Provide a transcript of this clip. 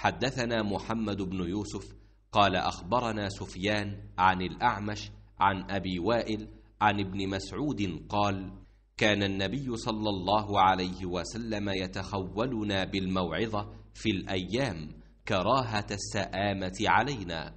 حدثنا محمد بن يوسف قال أخبرنا سفيان عن الأعمش عن أبي وائل عن ابن مسعود قال كان النبي صلى الله عليه وسلم يتخولنا بالموعظة في الأيام كراهة السآمة علينا.